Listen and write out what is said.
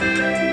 Música